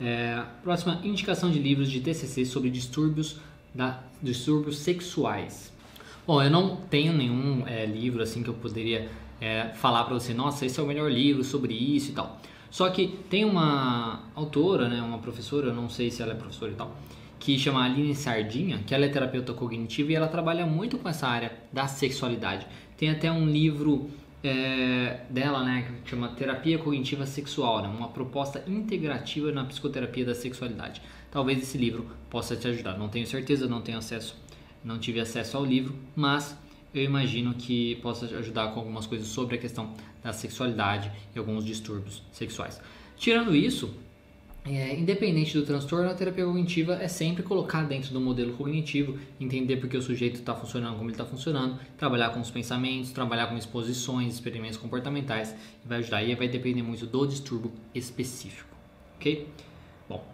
É, próxima indicação de livros de TCC sobre distúrbios, da, distúrbios sexuais. Bom, eu não tenho nenhum é, livro assim que eu poderia é, falar para você, nossa, esse é o melhor livro sobre isso e tal. Só que tem uma autora, né, uma professora, eu não sei se ela é professora e tal, que chama Aline Sardinha, que ela é terapeuta cognitiva e ela trabalha muito com essa área da sexualidade. Tem até um livro é, dela, né, que chama Terapia Cognitiva Sexual, né, uma proposta integrativa na psicoterapia da sexualidade. Talvez esse livro possa te ajudar. Não tenho certeza, não tenho acesso, não tive acesso ao livro, mas eu imagino que possa ajudar com algumas coisas sobre a questão da sexualidade e alguns distúrbios sexuais. Tirando isso, é, independente do transtorno, a terapia cognitiva é sempre colocar dentro do modelo cognitivo, entender porque o sujeito está funcionando como ele está funcionando, trabalhar com os pensamentos, trabalhar com exposições, experimentos comportamentais, vai ajudar. E vai depender muito do distúrbio específico, ok? Bom,